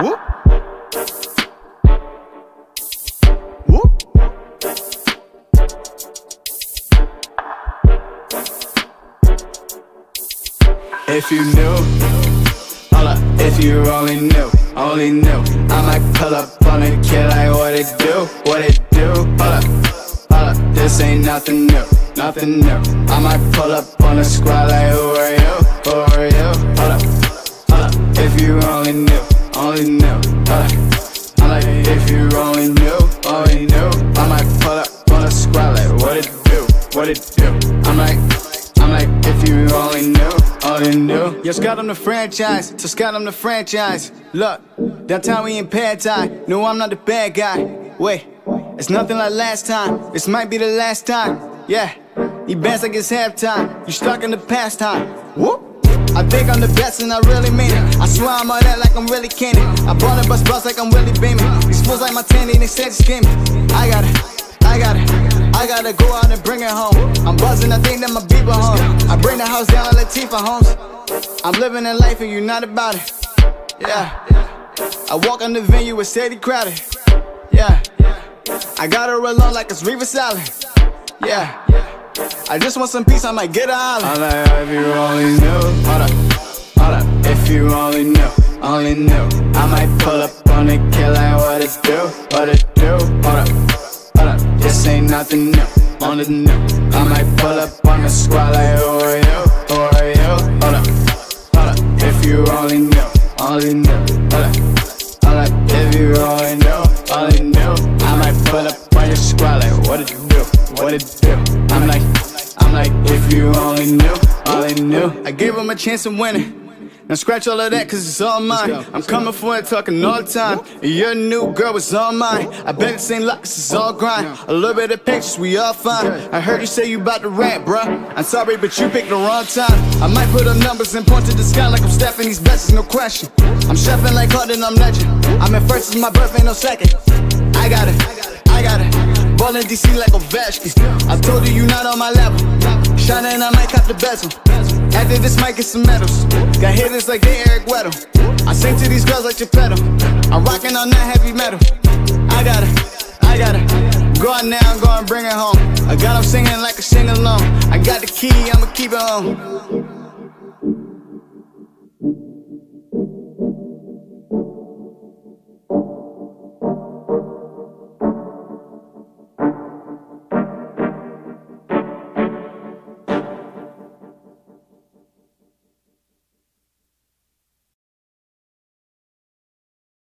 Whoop. Whoop. If you knew, if you only knew, only knew, I might pull up on a kid like what it do, what it do, hold up, hold up, this ain't nothing new, nothing new. I might pull up on a squad like who are you, what it do. I'm like, I'm like, if you only knew, only knew. Yo, Scott, I'm the franchise. So Scott, I'm the franchise. Look, downtown we in pad thai. No, I'm not the bad guy. Wait, it's nothing like last time. This might be the last time. Yeah, he bands like it's halftime. You stuck in the past time. Whoop. I think I'm the best and I really mean it. I swear I'm all that like I'm really candy. I brought a bus bus like I'm really beaming. These fools like my tandy and they said scheming. I got it, I got it. I gotta go out and bring it home. I'm buzzing, I think that my people home. I bring the house down like Latifah Holmes. I'm living in life and you're not about it. Yeah. I walk on the venue with Sadie Crowder. Yeah. I gotta roll on like it's Reaver Salad. Yeah. I just want some peace, I might get a island. I'm like, if you only knew. Hold up, hold up. If you only knew, only knew. I might pull up on a kid like what it do, what it do. Hold up, hold up. This ain't nothing new, on the new. I might pull up on the squad like oh, who are you, who oh, are you? Hold up, hold up. If you only knew, only knew. Hold up, hold up. If you only knew, only knew. I might pull up on your squad like what it do, what it do. I'm like, I'm like, if you only knew, only knew. I gave him a chance of winning. Now scratch all of that cause it's all mine. I'm coming for it, talking all the time. And your new girl is all mine. I bet it ain't luck, it's all grind. A little bit of pictures, we all fine. I heard you say you about to rap, bruh. I'm sorry, but you picked the wrong time. I might put up numbers and point to the sky like I'm stepping these blessings, no question. I'm chefing like Harden, I'm legend. I'm at first, it's my birth, ain't no second. I got it, I got it. Ballin' DC like Ovechkin. I told you you not on my level. Shining, I might cop the bezel. After this, might get some medals. Got hitters like they Eric Weddle. I sing to these girls like Geppetto. I'm rocking on that heavy metal. I got it, I got it. Go out now, I'm gonna bring it home. I got them singing like a sing along. I got the key, I'ma keep it home.